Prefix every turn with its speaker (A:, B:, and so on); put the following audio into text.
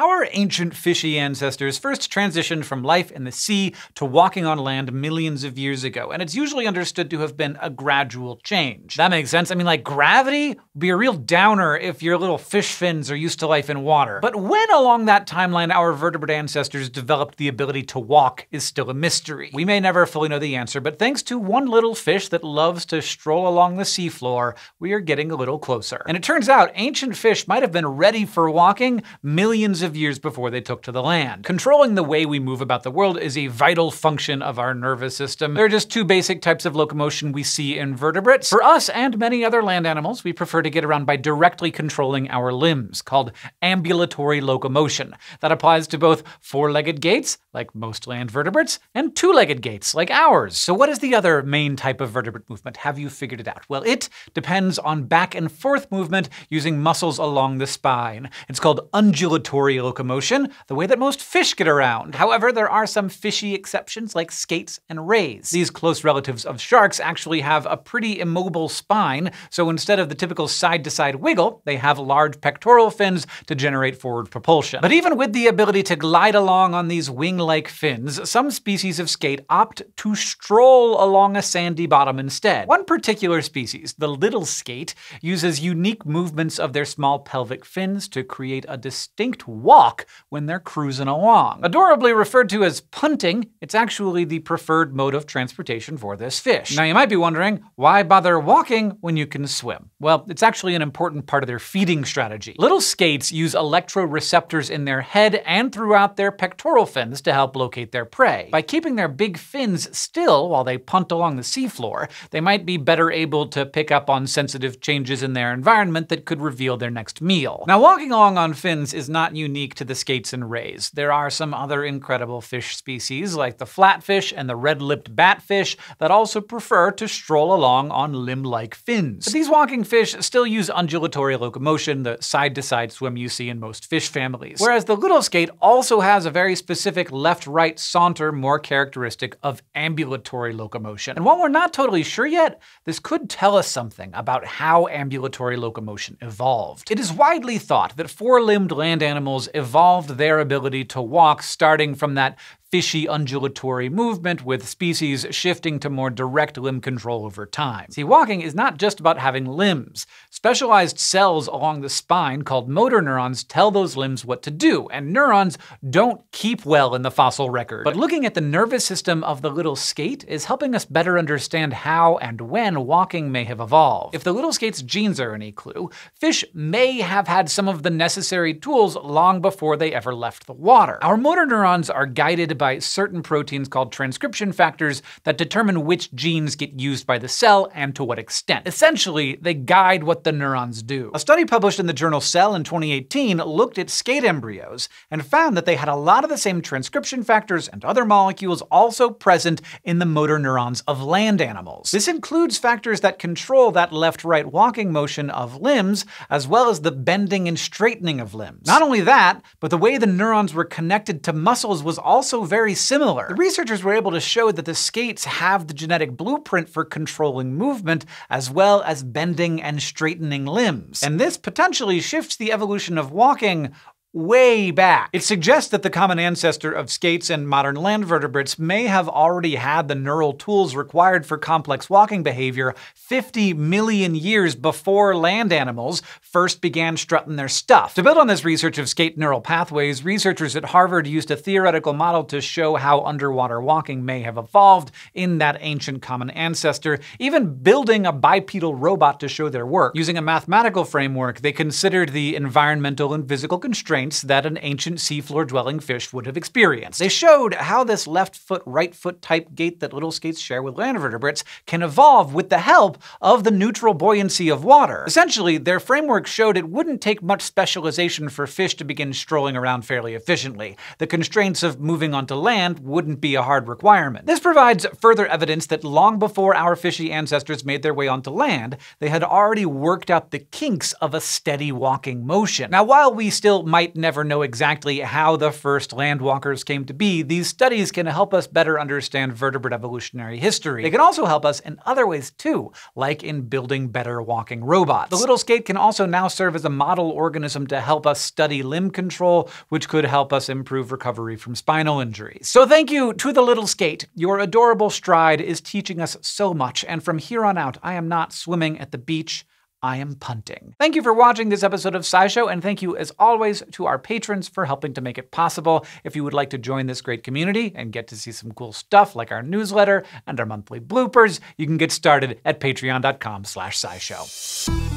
A: Our ancient fishy ancestors first transitioned from life in the sea to walking on land millions of years ago, and it's usually understood to have been a gradual change. That makes sense. I mean, like, gravity would be a real downer if your little fish fins are used to life in water. But when along that timeline our vertebrate ancestors developed the ability to walk is still a mystery. We may never fully know the answer, but thanks to one little fish that loves to stroll along the seafloor, we are getting a little closer. And it turns out ancient fish might have been ready for walking millions of of years before they took to the land. Controlling the way we move about the world is a vital function of our nervous system. There are just two basic types of locomotion we see in vertebrates. For us and many other land animals, we prefer to get around by directly controlling our limbs, called ambulatory locomotion. That applies to both four-legged gaits, like most land vertebrates, and two-legged gaits, like ours. So what is the other main type of vertebrate movement? Have you figured it out? Well, it depends on back and forth movement using muscles along the spine. It's called undulatory locomotion, the way that most fish get around. However, there are some fishy exceptions like skates and rays. These close relatives of sharks actually have a pretty immobile spine, so instead of the typical side-to-side -side wiggle, they have large pectoral fins to generate forward propulsion. But even with the ability to glide along on these wing-like fins, some species of skate opt to stroll along a sandy bottom instead. One particular species, the little skate, uses unique movements of their small pelvic fins to create a distinct walk when they're cruising along. Adorably referred to as punting, it's actually the preferred mode of transportation for this fish. Now you might be wondering, why bother walking when you can swim? Well, it's actually an important part of their feeding strategy. Little skates use electroreceptors in their head and throughout their pectoral fins to help locate their prey. By keeping their big fins still while they punt along the seafloor, they might be better able to pick up on sensitive changes in their environment that could reveal their next meal. Now walking along on fins is not unique unique to the skates and rays. There are some other incredible fish species, like the flatfish and the red-lipped batfish, that also prefer to stroll along on limb-like fins. But these walking fish still use undulatory locomotion, the side-to-side -side swim you see in most fish families. Whereas the little skate also has a very specific left-right saunter more characteristic of ambulatory locomotion. And while we're not totally sure yet, this could tell us something about how ambulatory locomotion evolved. It is widely thought that four-limbed land animals animals evolved their ability to walk starting from that fishy undulatory movement, with species shifting to more direct limb control over time. See, walking is not just about having limbs. Specialized cells along the spine, called motor neurons, tell those limbs what to do, and neurons don't keep well in the fossil record. But looking at the nervous system of the little skate is helping us better understand how and when walking may have evolved. If the little skate's genes are any clue, fish may have had some of the necessary tools long before they ever left the water. Our motor neurons are guided by certain proteins called transcription factors that determine which genes get used by the cell and to what extent. Essentially, they guide what the neurons do. A study published in the journal Cell in 2018 looked at skate embryos and found that they had a lot of the same transcription factors and other molecules also present in the motor neurons of land animals. This includes factors that control that left-right walking motion of limbs, as well as the bending and straightening of limbs. Not only that, but the way the neurons were connected to muscles was also very similar. The researchers were able to show that the skates have the genetic blueprint for controlling movement, as well as bending and straightening limbs. And this potentially shifts the evolution of walking way back. It suggests that the common ancestor of skates and modern land vertebrates may have already had the neural tools required for complex walking behavior 50 million years before land animals first began strutting their stuff. To build on this research of skate neural pathways, researchers at Harvard used a theoretical model to show how underwater walking may have evolved in that ancient common ancestor, even building a bipedal robot to show their work. Using a mathematical framework, they considered the environmental and physical constraints constraints that an ancient seafloor-dwelling fish would have experienced. They showed how this left foot, right foot type gait that little skates share with land vertebrates can evolve with the help of the neutral buoyancy of water. Essentially, their framework showed it wouldn't take much specialization for fish to begin strolling around fairly efficiently. The constraints of moving onto land wouldn't be a hard requirement. This provides further evidence that long before our fishy ancestors made their way onto land, they had already worked out the kinks of a steady walking motion. Now, while we still might might never know exactly how the first landwalkers came to be, these studies can help us better understand vertebrate evolutionary history. They can also help us in other ways too, like in building better walking robots. The little skate can also now serve as a model organism to help us study limb control, which could help us improve recovery from spinal injuries. So thank you to the little skate. Your adorable stride is teaching us so much, and from here on out, I am not swimming at the beach. I am punting. Thank you for watching this episode of SciShow, and thank you, as always, to our patrons for helping to make it possible. If you would like to join this great community and get to see some cool stuff like our newsletter and our monthly bloopers, you can get started at patreon.com slash scishow.